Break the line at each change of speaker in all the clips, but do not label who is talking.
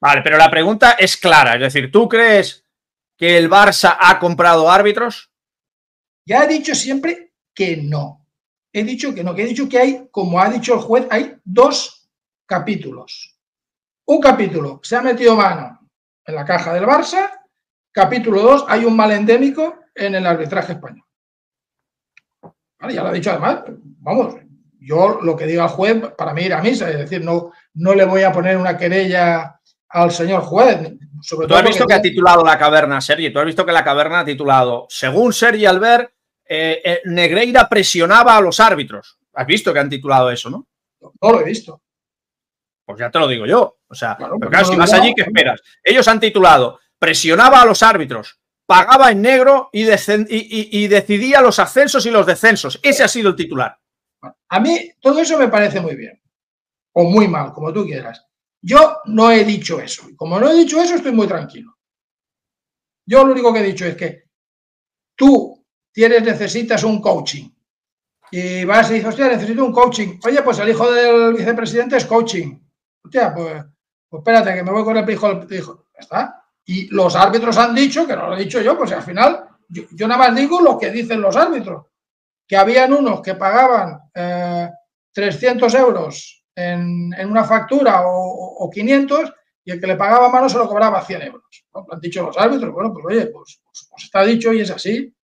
Vale, pero la pregunta es clara. Es decir, ¿tú crees que el Barça ha comprado árbitros?
Ya he dicho siempre que no. He dicho que no, que he dicho que hay, como ha dicho el juez, hay dos capítulos. Un capítulo, se ha metido mano en la caja del Barça. Capítulo 2, hay un mal endémico en el arbitraje español. Vale, ya lo ha dicho además, vamos, yo lo que diga el juez, para mí ir a misa, es decir, no, no le voy a poner una querella al señor juez.
Sobre tú has visto que ha titulado la caverna, Sergi, tú has visto que la caverna ha titulado, según Sergi Albert, eh, eh, Negreira presionaba a los árbitros. Has visto que han titulado eso, ¿no?
No lo he visto.
Pues ya te lo digo yo. O sea, claro, si vas allí, ¿qué esperas? Ellos han titulado, presionaba a los árbitros, pagaba en negro y, y, decidía los ascensos y los descensos. Ese ha sido el titular.
A mí todo eso me parece muy bien. O muy mal, como tú quieras. Yo no he dicho eso. Y como no he dicho eso, estoy muy tranquilo. Yo lo único que he dicho es que tú tienes, necesitas un coaching. Y vas y dices, hostia, necesito un coaching. Oye, pues el hijo del vicepresidente es coaching. Hostia, pues, pues espérate, que me voy con el hijo está. Y los árbitros han dicho, que no lo he dicho yo, pues al final, yo, nada más digo lo que dicen los árbitros. Que habían unos que pagaban 300 eh, euros en, una factura o, 500 y el que le pagaba mano se lo cobraba 100 euros. Lo han dicho los árbitros. Bueno, pues oye, pues, pues, pues, está dicho y es así.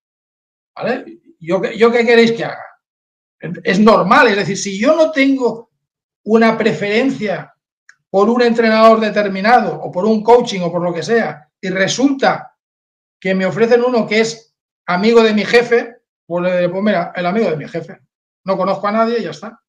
¿Vale? ¿Yo, ¿Yo qué queréis que haga? Es normal, es decir, si yo no tengo una preferencia por un entrenador determinado o por un coaching o por lo que sea y resulta que me ofrecen uno que es amigo de mi jefe, pues, pues mira, el amigo de mi jefe. No conozco a nadie y ya está.